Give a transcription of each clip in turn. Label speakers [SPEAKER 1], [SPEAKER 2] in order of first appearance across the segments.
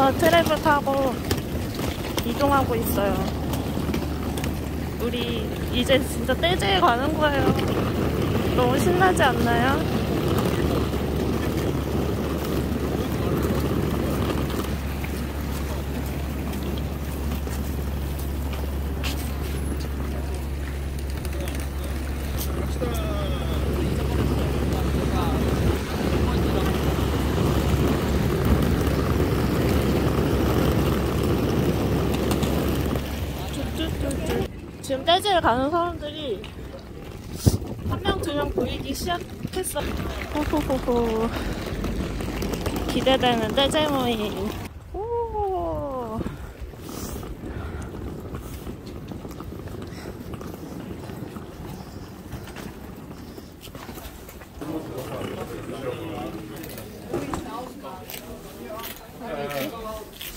[SPEAKER 1] 떼제를 타고 이동하고 있어요. 우리 이제 진짜 떼제에 가는 거예요. 너무 신나지 않나요? 떼지를 가는 사람들이 한 명, 두 명 보이기 시작했어. 호호호호. 기대되는 떼제 모임. 오.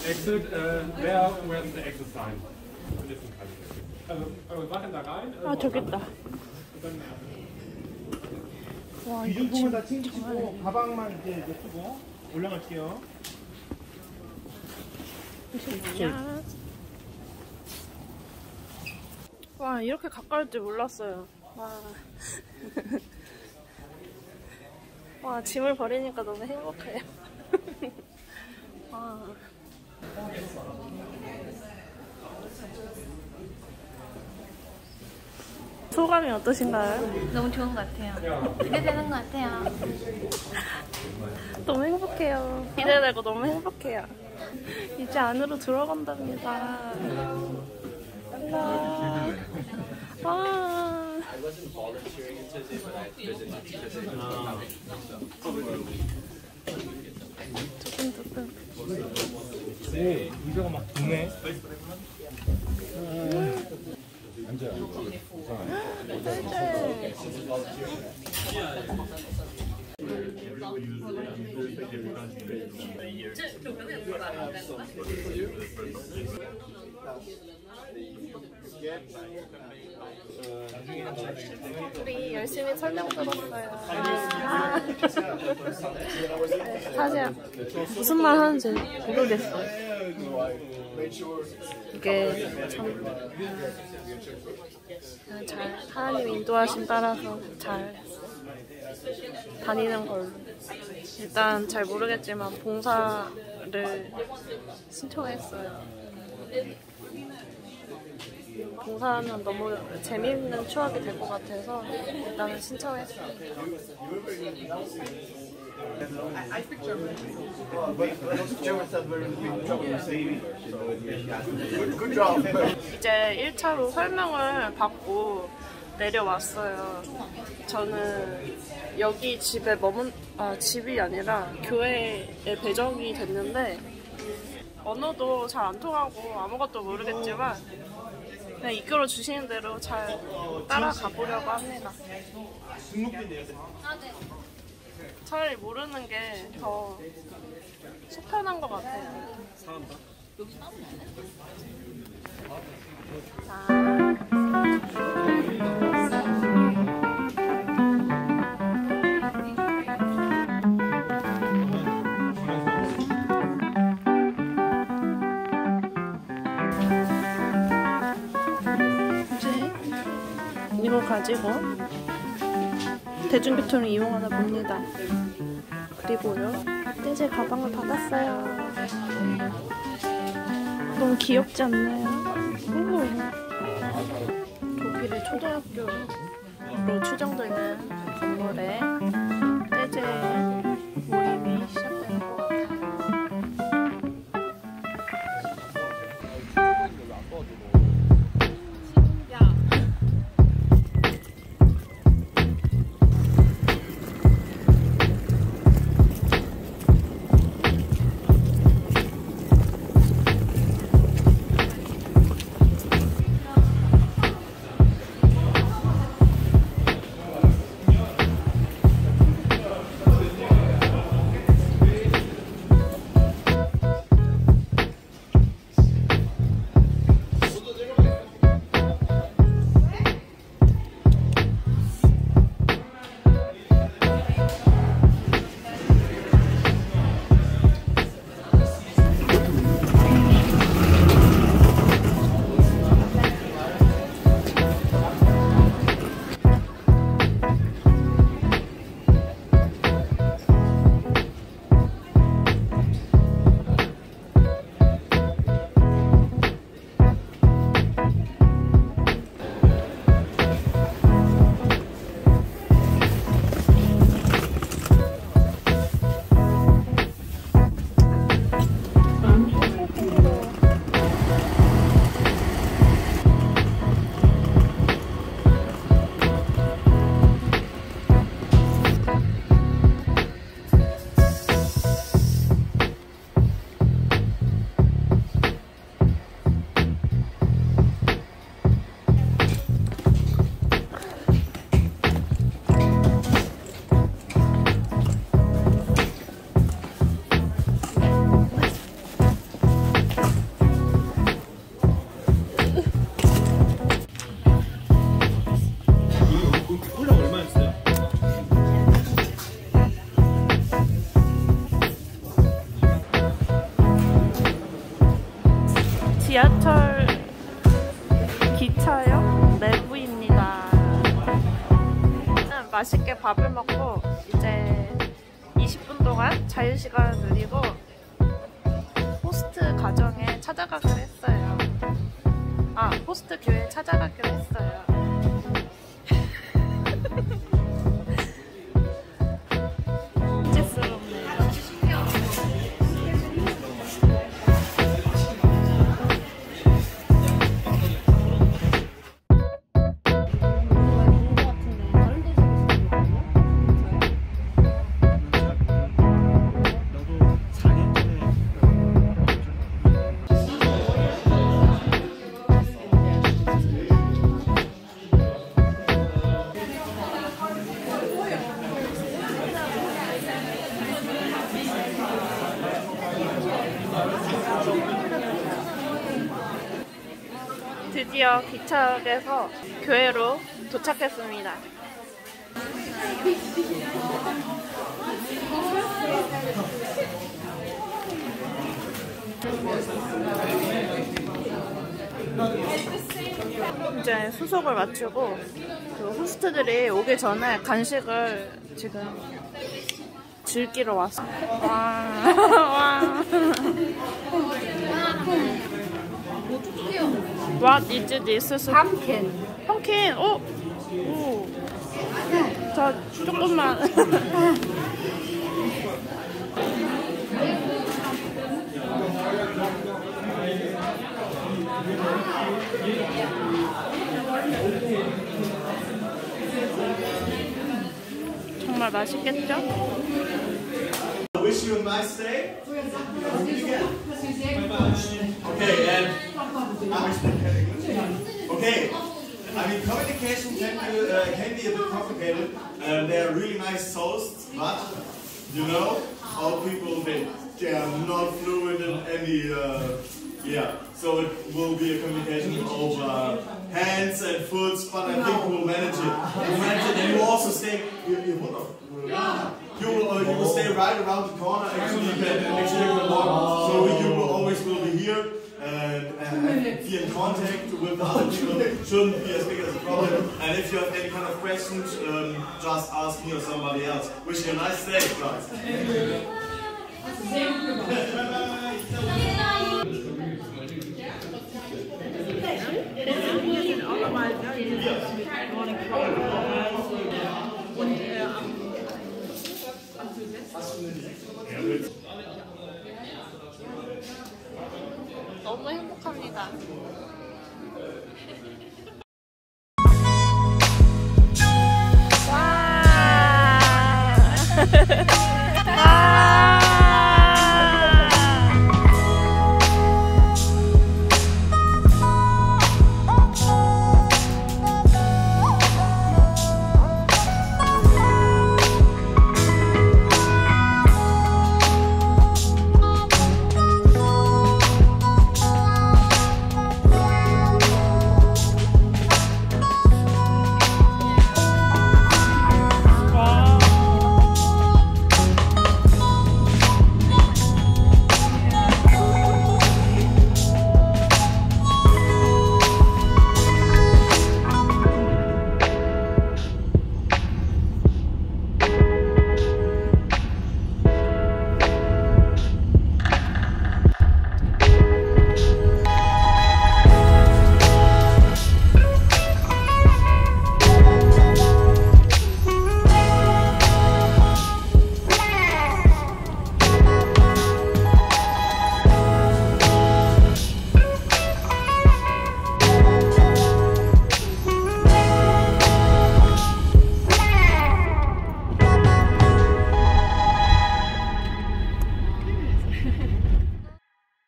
[SPEAKER 2] Exit, äh, wer, where's the exit sign?
[SPEAKER 1] 아, 저기 있다. 와, 이거
[SPEAKER 3] 기준품은 다 챙기시고 가방만 이제, 쓰고 올라갈게요.
[SPEAKER 1] 와, 이렇게 가까울 줄 몰랐어요. 와. 와, 짐을 버리니까 너무 행복해요. 와. 소감이 어떠신가요?
[SPEAKER 4] 너무 좋은 것 같아요. 기대되는 것 같아요.
[SPEAKER 1] 너무 행복해요. 기대되고 너무 행복해요. 이제 안으로 들어간답니다. 랄라. 와. 두근두근.
[SPEAKER 3] 오, 이거가 막 도네.
[SPEAKER 1] 우리 열심히 설명 들었어요. 아. 네, 사실 무슨 말 하는지 모르겠어요. 이게 참, 잘 하나님 인도하심 따라서 잘 다니는 걸로. 일단 잘 모르겠지만 봉사를 신청했어요. 봉사하면 너무 재미있는 추억이 될 것 같아서 일단은 신청했어요. 이제 1차로 설명을 받고 내려왔어요. 저는 여기 집에 머문, 아, 집이 아니라 교회에 배정이 됐는데, 언어도 잘 안 통하고 아무것도 모르겠지만, 그냥 이끌어 주시는 대로 잘 따라가 보려고 합니다. 차라리 모르는 게 더 속편한 것 같아요. 자. 이제 이걸 가지고 대중교통을 이용하나 봅니다. 그리고요, 떼제 가방을 받았어요. 너무 귀엽지 않나요? 오. 독일의 초등학교로 추정되는 건물에 떼제 맛있게 밥을 먹고 이제 20분 동안 자유시간을 누리고 호스트 가정에 찾아가기로 했어요. 아, 호스트 교회에 찾아가기로 했어요. 기차역에서 교회로 도착했습니다. 이제 수속을 마치고 그 호스트들이 오기 전에 간식을 지금 즐기러 왔어. 와, 와. What is this? 펌킨. 펌킨. 오. 오. 자, 조금만. 정말 맛있겠죠?
[SPEAKER 5] Wish you a nice day. Okay, and okay. I mean, communication can be, uh, can be a bit complicated. Uh, they are really nice toasts, but you know, all people they, they are not fluent in any. Uh, yeah, so it will be a communication over hands and foot, but I think we'll manage it. We'll manage it. And you also stay. You, you, you will, uh, you will stay right around the corner. Actually, you can actually you can walk. So you will always will be here and, and, and be in contact with the other people. Shouldn't be as big as a problem. And if you have any kind of questions, um, just ask me or somebody else. Wish you a nice day, guys. 너무 행복합니다.